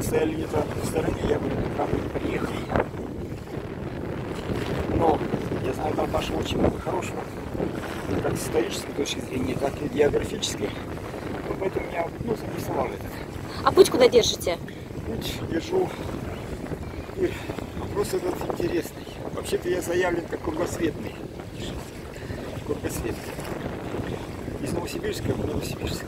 Стояли где-то в стороне, я бы как бы приехал. Но я знаю там Паша очень много хорошего, как с исторической точки зрения, так и географической. Ну, поэтому меня ну, заинтересовал этот А путь куда держите? путь держу. И вопрос этот интересный. Вообще-то я заявлен как кругосветный. Кругосветный. Из Новосибирска в Новосибирск.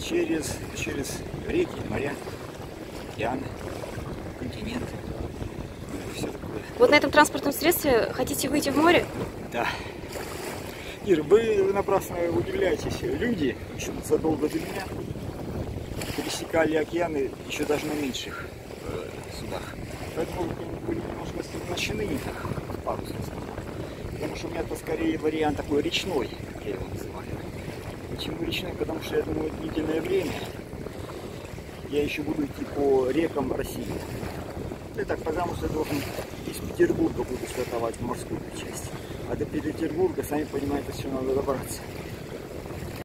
Через, через реки, моря, океаны, континент. Все такое. Вот на этом транспортном средстве хотите выйти в море? Да. Ир, вы напрасно удивляетесь. Люди еще задолго до меня пересекали океаны еще даже на меньших э, судах. Поэтому вы были немножко оснащены не так парусом. Потому что у меня это скорее вариант такой речной, как я его называю. Почему речной? Потому что я думаю, длительное время я еще буду идти по рекам России. Да так, потому что я должен из Петербурга буду стартовать в морскую часть. А до Петербурга, сами понимаете, все надо добраться.